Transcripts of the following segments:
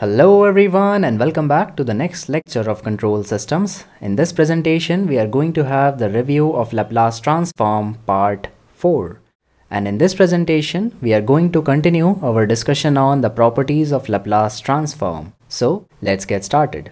Hello everyone and welcome back to the next lecture of control systems. In this presentation we are going to have the review of Laplace transform part 4. And in this presentation we are going to continue our discussion on the properties of Laplace transform. So let's get started.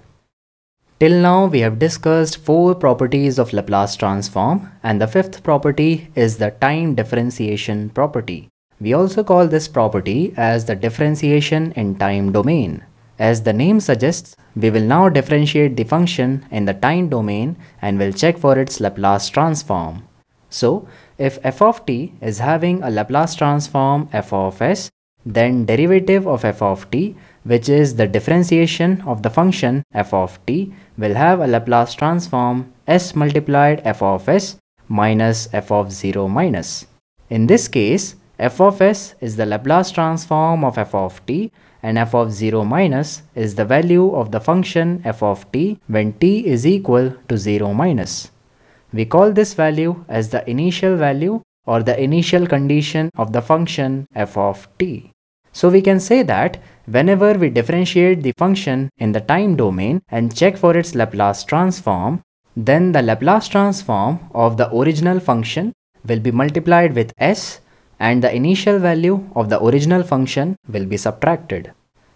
Till now we have discussed four properties of Laplace transform and the fifth property is the time differentiation property. We also call this property as the differentiation in time domain. As the name suggests, we will now differentiate the function in the time domain and will check for its Laplace transform. So, if f of t is having a Laplace transform f of s, then derivative of f of t, which is the differentiation of the function f of t, will have a Laplace transform s multiplied f of s minus f of 0 minus. In this case, f of s is the Laplace transform of f of t and f of 0 minus is the value of the function f of t when t is equal to 0 minus. We call this value as the initial value or the initial condition of the function f of t. So we can say that whenever we differentiate the function in the time domain and check for its Laplace transform, then the Laplace transform of the original function will be multiplied with s and the initial value of the original function will be subtracted.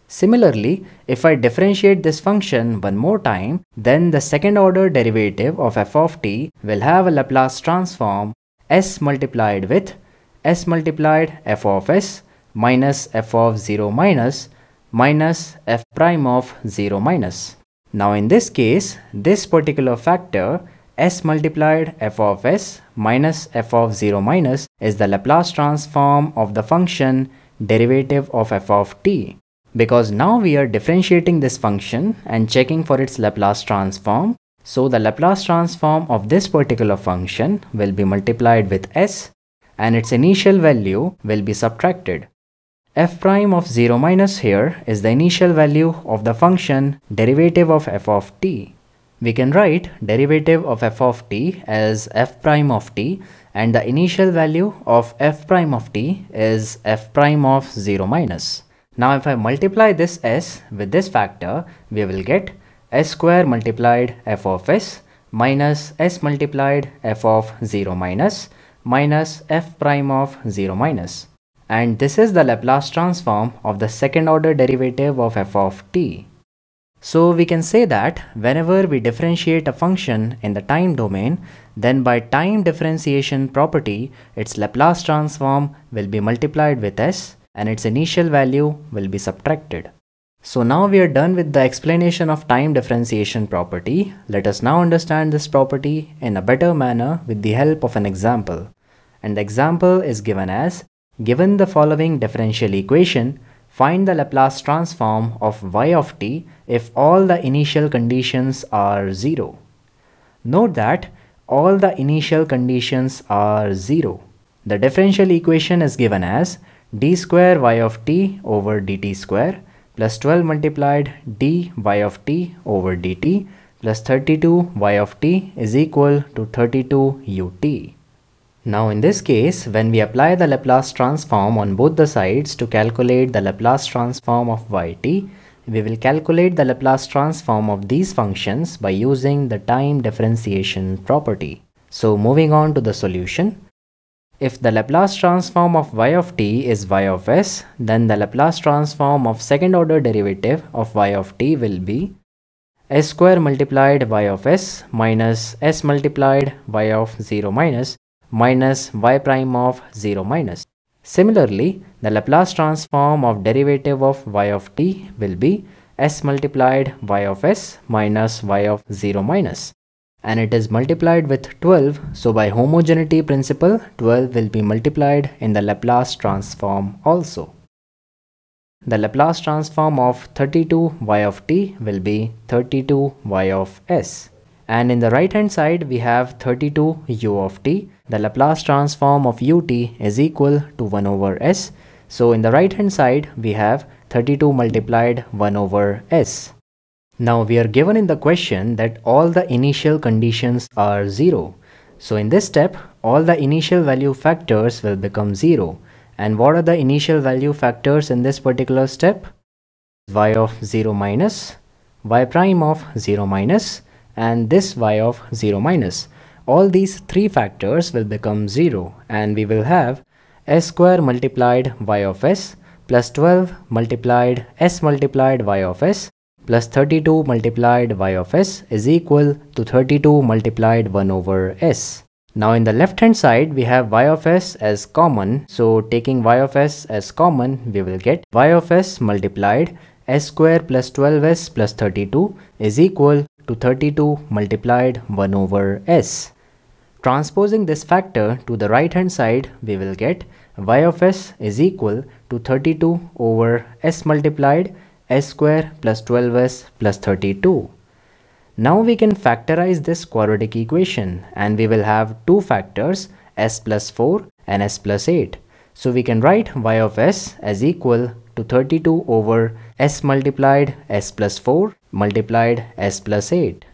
Similarly, if I differentiate this function one more time, then the second order derivative of f of t will have a Laplace transform s multiplied with s multiplied f of s minus f of 0 minus minus f prime of 0 minus. Now in this case, this particular factor s multiplied f of s minus f of 0 minus is the Laplace transform of the function derivative of f of t. Because now we are differentiating this function and checking for its Laplace transform. So the Laplace transform of this particular function will be multiplied with s and its initial value will be subtracted. f prime of 0 minus here is the initial value of the function derivative of f of t. We can write derivative of f of t as f prime of t and the initial value of f prime of t is f prime of 0 minus. Now if I multiply this s with this factor, we will get s square multiplied f of s minus s multiplied f of 0 minus minus f prime of 0 minus. And this is the Laplace transform of the second order derivative of f of t. So we can say that whenever we differentiate a function in the time domain, then by time differentiation property, its Laplace transform will be multiplied with s and its initial value will be subtracted. So now we are done with the explanation of time differentiation property. Let us now understand this property in a better manner with the help of an example. And the example is given as, given the following differential equation, Find the Laplace transform of y of t if all the initial conditions are 0. Note that all the initial conditions are 0. The differential equation is given as d square y of t over dt square plus 12 multiplied dy of t over dt plus 32 y of t is equal to 32 ut. Now in this case, when we apply the Laplace transform on both the sides to calculate the Laplace transform of yt, we will calculate the Laplace transform of these functions by using the time differentiation property. So moving on to the solution. If the Laplace transform of y of t is y of s, then the Laplace transform of second order derivative of y of t will be s square multiplied y of s minus s multiplied y of 0 minus minus y prime of 0 minus. Similarly, the Laplace transform of derivative of y of t will be s multiplied y of s minus y of 0 minus and it is multiplied with 12 so by homogeneity principle 12 will be multiplied in the Laplace transform also. The Laplace transform of 32 y of t will be 32 y of s and in the right hand side we have 32 u of t. The Laplace transform of ut is equal to 1 over s. So in the right hand side we have 32 multiplied 1 over s. Now we are given in the question that all the initial conditions are 0. So in this step all the initial value factors will become 0. And what are the initial value factors in this particular step? y of 0 minus, y prime of 0 minus and this y of 0 minus. All these three factors will become 0 and we will have s square multiplied y of s plus 12 multiplied s multiplied y of s plus 32 multiplied y of s is equal to 32 multiplied 1 over s. Now in the left hand side we have y of s as common so taking y of s as common we will get y of s multiplied s square plus 12s plus 32 is equal to 32 multiplied 1 over s. Transposing this factor to the right hand side we will get y of s is equal to 32 over s multiplied s square plus 12s plus 32. Now we can factorize this quadratic equation and we will have two factors s plus 4 and s plus 8. So we can write y of s as equal to 32 over s multiplied s plus 4 multiplied s plus 8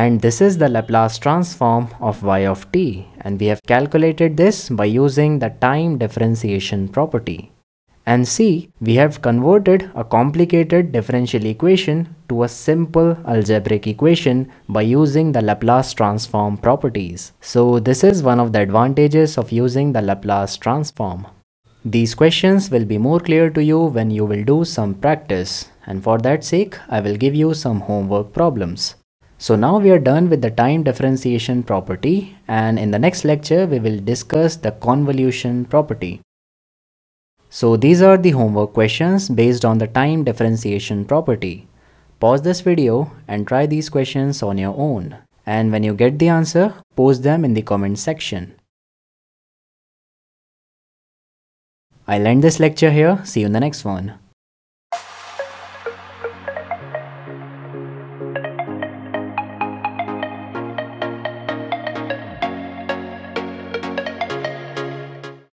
and this is the Laplace transform of y of t and we have calculated this by using the time differentiation property. And see, we have converted a complicated differential equation to a simple algebraic equation by using the Laplace transform properties. So this is one of the advantages of using the Laplace transform. These questions will be more clear to you when you will do some practice and for that sake I will give you some homework problems. So now we are done with the time differentiation property and in the next lecture we will discuss the convolution property. So these are the homework questions based on the time differentiation property. Pause this video and try these questions on your own. And when you get the answer, post them in the comment section. I'll end this lecture here. See you in the next one.